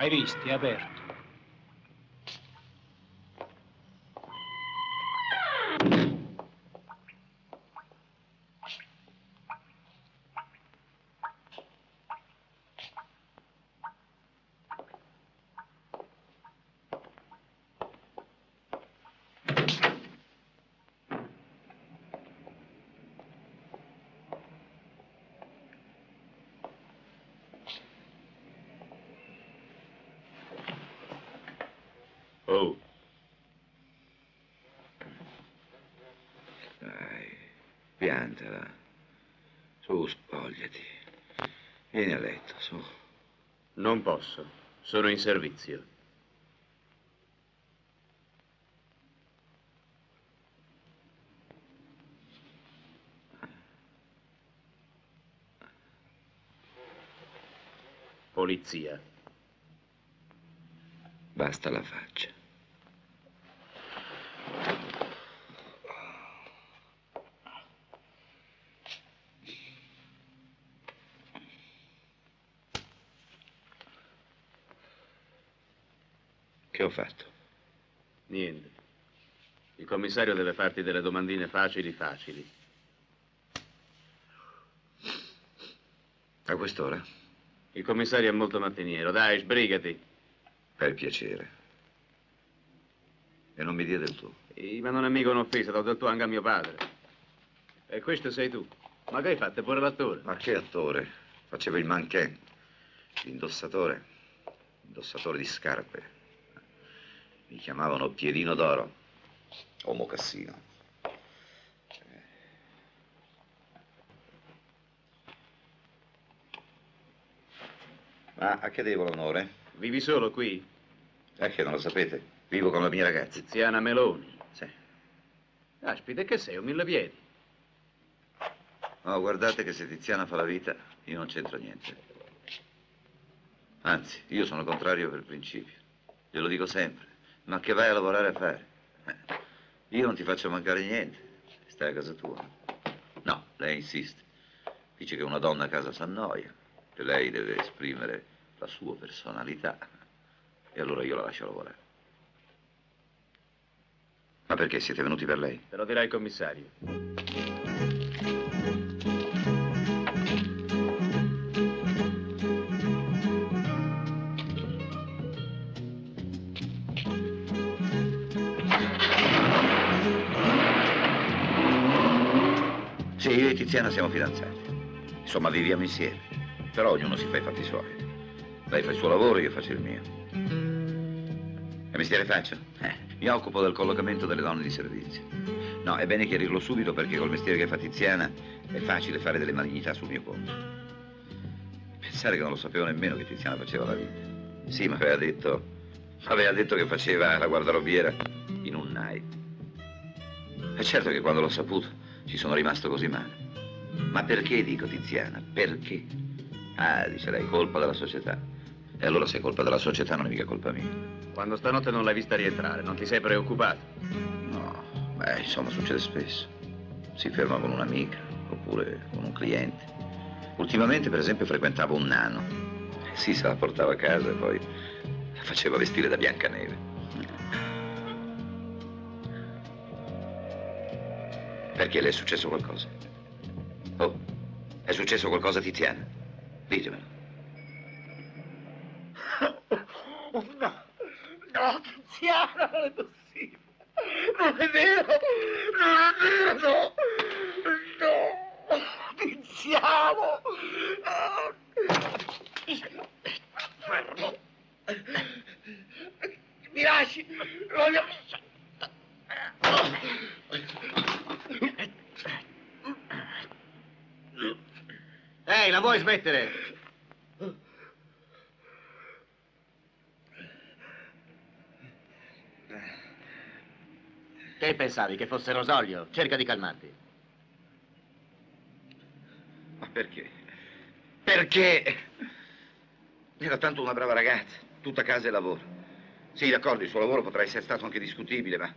Hai visto, è aperto. Oh, Dai, piantala. Su, spogliati. Vieni a letto, su. non posso. Sono in servizio. Polizia. Basta la faccia. Che ho fatto? Niente. Il commissario deve farti delle domandine facili, facili. A quest'ora? Il commissario è molto mattiniero. Dai, sbrigati. Per piacere. E non mi dia del tuo. Sì, ma non è mica un'offesa, t'ho detto anche a mio padre. E questo sei tu. Ma che hai fatto pure l'attore? Ma che attore? Faceva il manchen. L'indossatore. Indossatore di scarpe. Mi chiamavano Piedino d'Oro. O Mocassino. Ma a che devo l'onore? Vivi solo qui? È che non lo sapete. Vivo con la mia ragazza. Tiziana Meloni. Sì. Caspita, e che sei? Un mille piedi? No, guardate che se Tiziana fa la vita, io non c'entro niente. Anzi, io sono contrario per principio. Glielo dico sempre. Ma che vai a lavorare a fare? Eh, Io non ti faccio mancare niente. Stai a casa tua. No, lei insiste. Dice che una donna a casa s'annoia, che lei deve esprimere la sua personalità. E allora io la lascio lavorare. Ma perché siete venuti per lei? Te lo dirà il commissario. Sì, io e Tiziana siamo fidanzati. Insomma, viviamo insieme. Però ognuno si fa i fatti suoi. Lei fa il suo lavoro, io faccio il mio. Che mestiere faccio? Eh, mi occupo del collocamento delle donne di servizio. No, è bene chiarirlo subito perché col mestiere che fa Tiziana è facile fare delle malignità sul mio conto. Pensare che non lo sapevo nemmeno che Tiziana faceva la vita. Sì, ma aveva detto. Aveva detto che faceva la guardarobiera in un night. E certo che quando l'ho saputo ci sono rimasto così male. Ma perché dico Tiziana? Perché? Ah, dice lei, colpa della società. E allora se è colpa della società non è mica colpa mia. Quando stanotte non l'hai vista rientrare, non ti sei preoccupato? No, beh, insomma, succede spesso. Si ferma con un'amica, oppure con un cliente. Ultimamente, per esempio, frequentava un nano. Sì, se la portava a casa e poi la faceva vestire da Biancaneve. Perché le è successo qualcosa? Oh, è successo qualcosa a Tiziana? Ditemelo. No, no, Tiziana, non è possibile. Non è vero, non è vero, no, no, Tiziano. Fermo. Mi lasci, voglio... Ehi, la vuoi smettere? Che pensavi che fosse Rosolio? Cerca di calmarti. Ma perché? Perché? Era tanto una brava ragazza, tutta casa e lavoro. Sì, d'accordo, il suo lavoro potrà essere stato anche discutibile, ma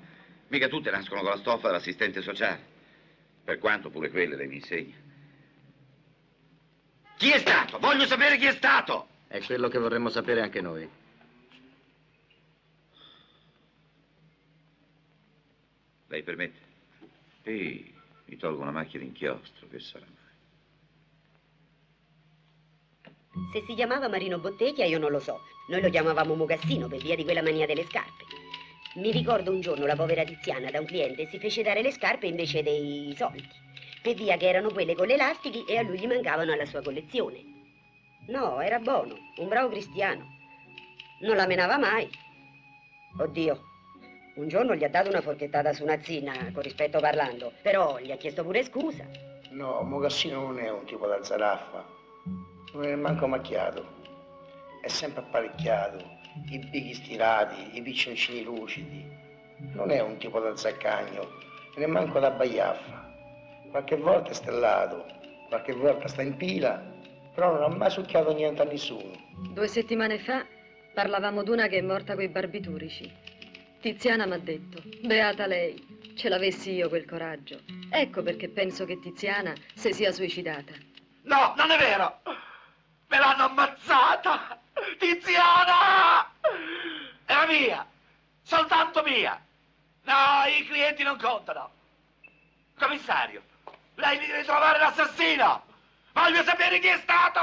mica tutte nascono con la stoffa dell'assistente sociale. Per quanto pure quelle lei mi insegna. Chi è stato? Voglio sapere chi è stato! È quello che vorremmo sapere anche noi. Lei permette? Sì, mi tolgo una macchia d'inchiostro, che sarà mai? Se si chiamava Marino Bottecchia io non lo so. Noi lo chiamavamo Mogassino per via di quella mania delle scarpe. Mi ricordo un giorno la povera Tiziana da un cliente si fece dare le scarpe invece dei soldi. Per via che erano quelle con le elastichi e a lui gli mancavano alla sua collezione. No, era buono, un bravo cristiano. Non la menava mai. Oddio, un giorno gli ha dato una forchettata su una zinna, con rispetto parlando, però gli ha chiesto pure scusa. No, Mogassino non è un tipo da zaraffa. Non è manco macchiato. È sempre apparecchiato. I bighi stirati, i piccioncini lucidi. Non è un tipo da zaccagno, né manco da baiaffa. Qualche volta è stellato, qualche volta sta in pila, però non ha mai succhiato niente a nessuno. Due settimane fa parlavamo d'una che è morta coi barbiturici. Tiziana m'ha detto, beata lei, ce l'avessi io quel coraggio. Ecco perché penso che Tiziana si sia suicidata. No, non è vero! Me l'hanno ammazzata! Tiziana! Era mia! Soltanto mia! No, i clienti non contano! Commissario, lei mi deve trovare l'assassino! Voglio sapere chi è stato!